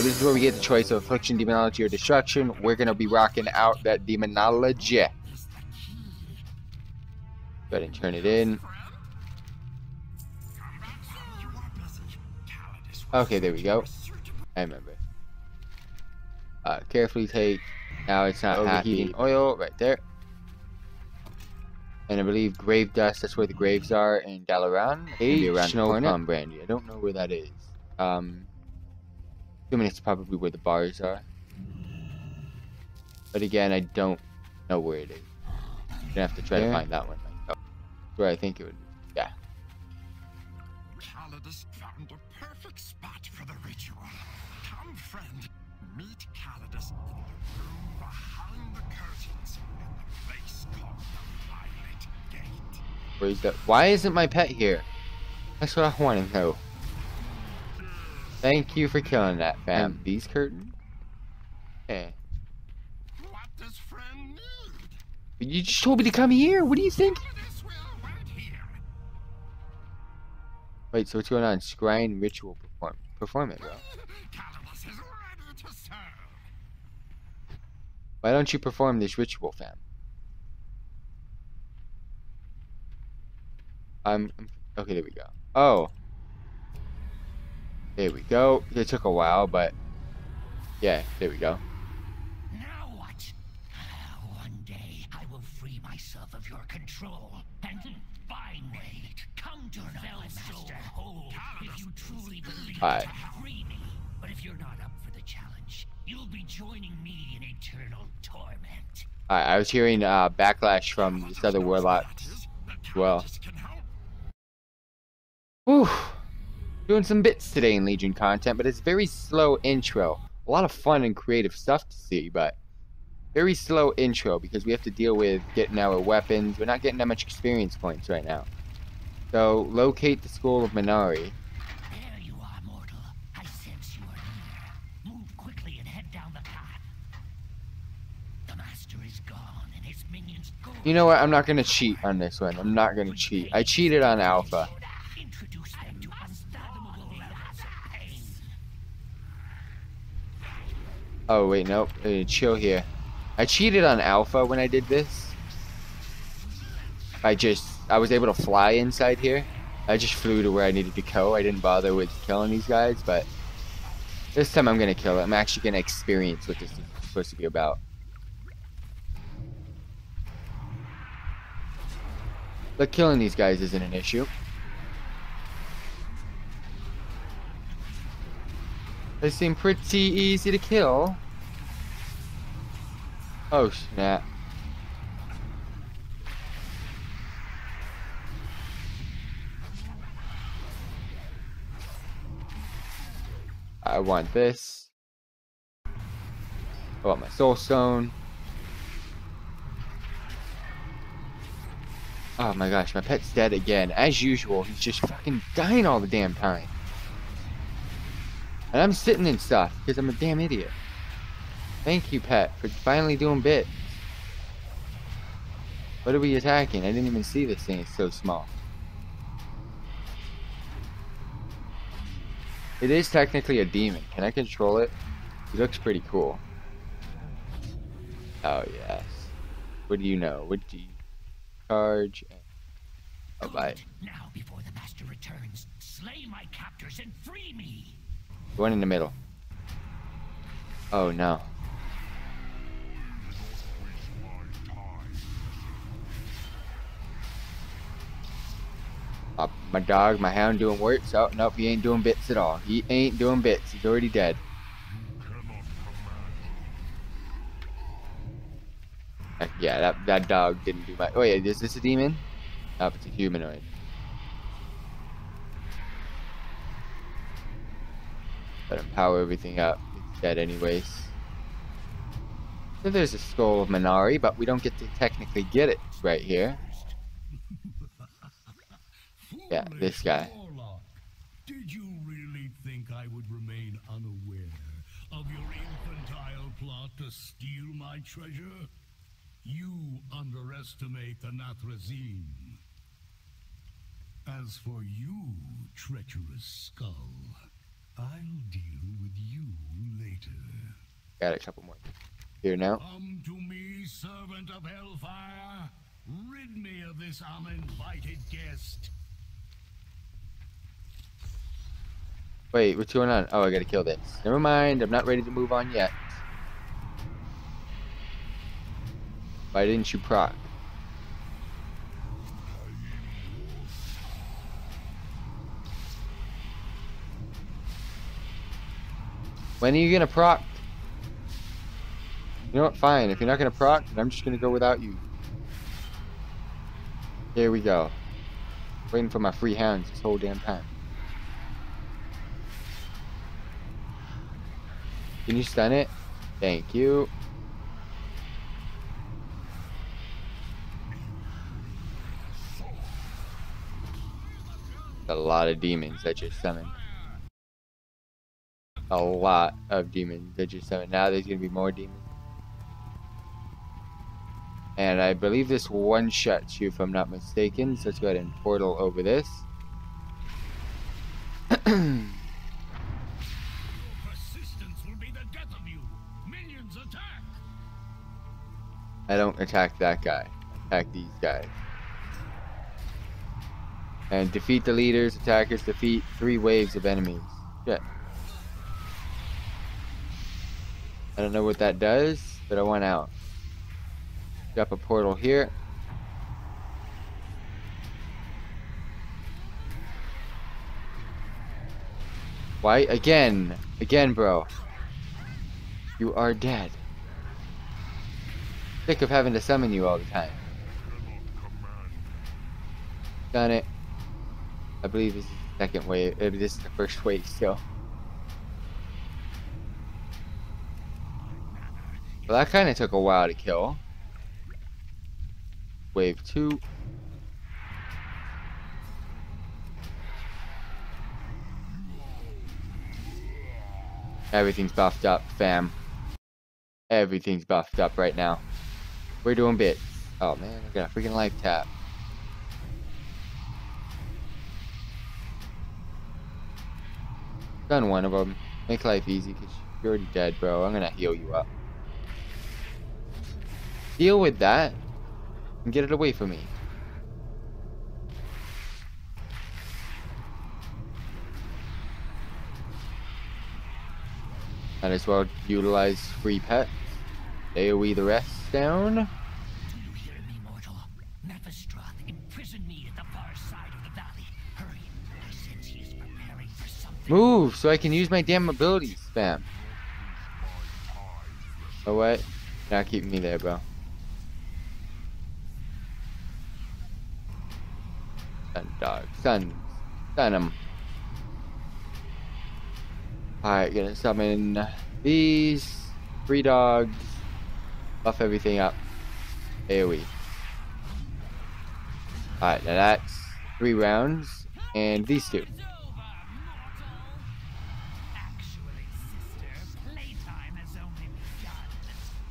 this is where we get the choice of affliction, demonology, or destruction. We're gonna be rocking out that demonology. Go ahead and turn it in. Okay, there we go. I remember. Uh, carefully take. Now it's not overheating oil right there. And I believe grave dust. That's where the graves are in Dalaran. Age around Snow Brandy. I don't know where that is. Um, assuming it's probably where the bars are. But again, I don't know where it is. I'm gonna have to try to find that one myself. Oh, where I think it would. Be. Yeah. Calydus found a perfect spot for the ritual. Come, friend, meet Calydus in the room behind the curtains in the place called the Violet Gate. Where's that? Why isn't my pet here? That's what I want to know. Thank you for killing that, fam. And these curtains? Okay. What eh. does friend need? You just told me to come here. What do you think? Wait so what's going on? Scrying ritual perform perform it, bro. Is ready to serve. Why don't you perform this ritual, fam? I'm I'm- okay. There we go. Oh, there we go. It took a while, but yeah, there we go. Now what? Ah, One day I will free myself of your control, and finally come to Velso whole if you truly believe Alright. to free me. But if you're not up for the challenge, you'll be joining me in eternal torment. Alright, I was hearing uh, backlash from this other warlock Is that well. Calydus? Whew. Doing some bits today in Legion content, but it's very slow intro. A lot of fun and creative stuff to see, but very slow intro because we have to deal with getting our weapons. We're not getting that much experience points right now. So, locate the Skull of Man'ari. There you are, mortal. I sense you are near. Move quickly and head down the path. The master is gone, and his minions go. You know what? I'm not gonna cheat on this one. I'm not gonna cheat. I cheated on Alpha. Oh wait, nope. Uh, chill here. I cheated on Alpha when I did this. I just I was able to fly inside here. I just flew to where I needed to go. I didn't bother with killing these guys, but this time I'm gonna kill it. I'm actually gonna experience what this is supposed to be about. But killing these guys isn't an issue. They seem pretty easy to kill. Oh snap. I want this. I want my soul stone. Oh my gosh, my pet's dead again. As usual, he's just fucking dying all the damn time. And I'm sitting in stuff because I'm a damn idiot. Thank you, pet, for finally doing bits. What are we attacking? I didn't even see this thing. It's so small. It is technically a demon. Can I control it? He looks pretty cool. Oh, yes. What do you know? What do you... Charge. Oh, bye. Now, before the master returns, slay my captors and free me. One in the middle. Oh, no. Uh, my dog, my hound doing work. So, nope, he ain't doing bits at all. He ain't doing bits. He's already dead. Uh, Yeah, that, that dog didn't do much. Oh, yeah, is this a demon? Nope, it's a humanoid. Let him power everything up. It's dead anyways. So there's a skull of Man'ari, but we don't get to technically get it right here. Yeah, this guy. Did you really think I would remain unaware of your infantile plot to steal my treasure? You underestimate the Nathrezim. As for you, treacherous skull, I'll deal with you later. Got a couple more here now. Come to me, servant of Hellfire. Rid me of this uninvited guest. Wait, what's going on? Oh, I gotta kill this. Never mind, I'm not ready to move on yet. Why didn't you proc? When are you gonna proc? You know what? Fine. If you're not gonna proc, then I'm just gonna go without you. Here we go. Waiting for my free hands this whole damn time. Can you stun it? Thank you. A lot of demons that just summoned. A lot of demons that just summoned. Now there's gonna be more demons. And I believe this one shots you if I'm not mistaken. So let's go ahead and portal over this. You. I don't attack that guy. Attack these guys. And defeat the leaders, attackers, defeat three waves of enemies. Shit. I don't know what that does, but I went out. Drop a portal here. Why? Again. Again, bro. You are dead. Sick of having to summon you all the time. Done it. I believe this is the second wave. This is the first wave still. Well, that kind of took a while to kill. Wave 2. Everything's buffed up, fam. Everything's buffed up right now. We're doing bits. Oh man, I got a freaking life tap. Done one of them. Make life easy because you're already dead, bro. I'm gonna heal you up. Deal with that and get it away from me. Might as well utilize free pets. AoE the rest down. Do you hear me, mortal? Mephistroth imprisoned me at the far side of the valley. Hurry, I sense he is preparing for something. Move so I can use my damn abilities, spam. Oh what? Not keeping me there, bro. Sun dog. Sun. Sun him. Alright, gonna summon these. Three dogs. Buff everything up. AoE. Alright, now that's three rounds. And these two.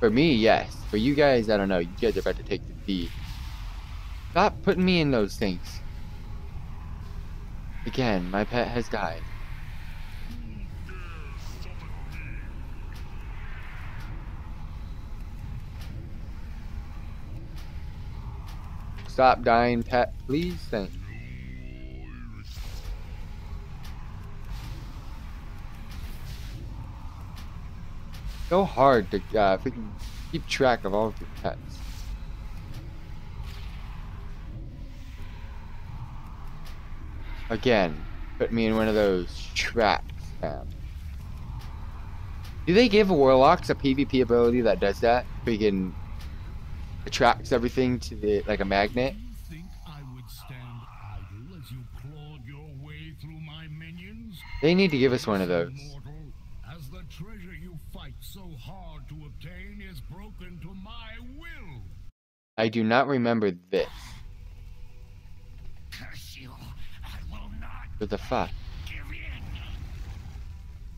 For me, yes. For you guys, I don't know. You guys are about to take the D. Stop putting me in those things. Again, my pet has died. Stop dying, pet, please. Thank you. So hard to uh, keep track of all of your pets. Again, put me in one of those traps, fam. Do they give warlocks a PvP ability that does that? Freaking attracts everything to the like a magnet. I would stand idle as you clawed your way through my minions? They need to give us one of those. As the treasure you fight so hard to obtain is broken to my will. I do not remember this. The fuck?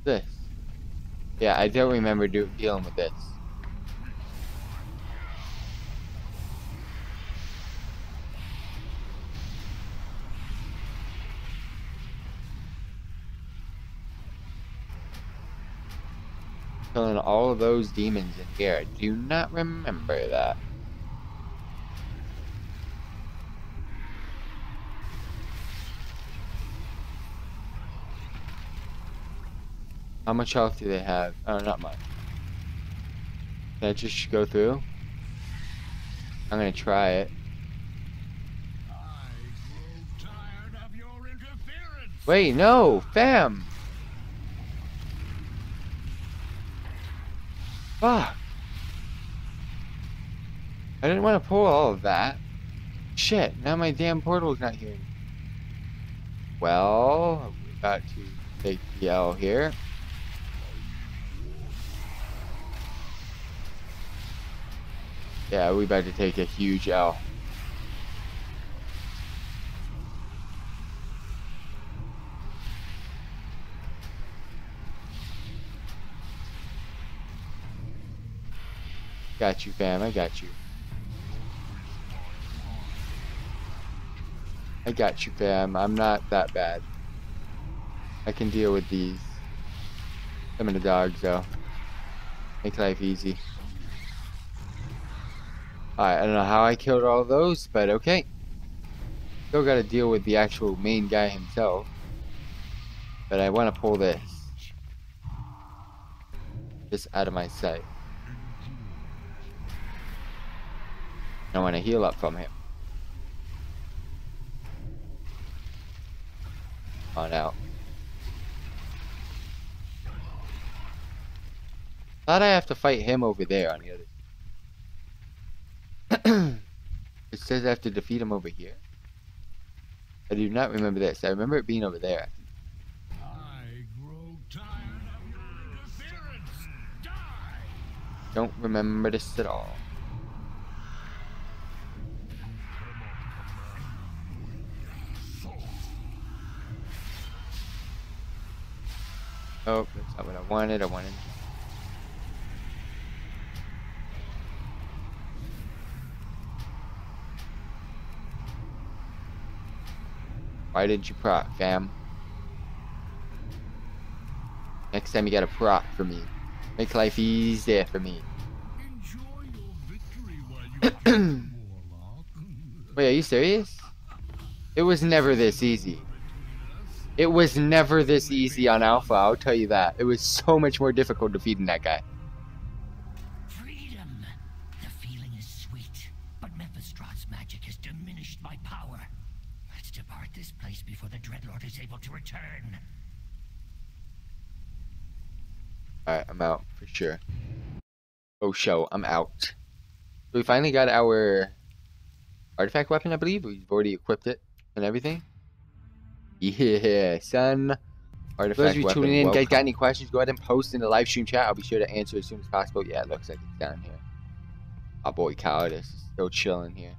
This. Yeah, I don't remember do dealing with this. killing all of those demons in here. Do not remember that. How much health do they have? Oh, not much. Can I just go through? I'm gonna try it. Wait, no, fam. Fuck. I didn't want to pull all of that. Shit, now my damn portal's not here. Well, we got to take the L here. Yeah, we about to take a huge L. Got you, fam. I got you. I got you, fam. I'm not that bad. I can deal with these. Some of the dogs, though. Make life easy. I don't know how I killed all those, but okay. Still gotta deal with the actual main guy himself. But I wanna pull this. Just out of my sight. I want to heal up from him. On out. Thought I have to fight him over there on the other. It says I have to defeat him over here. I do not remember this. I remember it being over there. I grow tired of your interference. Die! Don't remember this at all. Oh, that's not what I wanted. I wanted. Why didn't you proc, fam? Next time you got a proc for me. Make life easier for me. Wait, are you serious? It was never this easy. It was never this easy on Alpha, I'll tell you that. It was so much more difficult defeating that guy. Freedom! The feeling is sweet, but Mephistroth's magic has diminished my power. Let's depart this place before the Dreadlord is able to return. Alright, I'm out for sure. Oh, show, I'm out. So we finally got our artifact weapon, I believe. We've already equipped it and everything. Yeah, son. Artifact For those of you weapon, tuning in, guys, got any questions? Go ahead and post in the live stream chat. I'll be sure to answer as soon as possible. Yeah, it looks like it's down here. Our boy Calydus is still chilling here.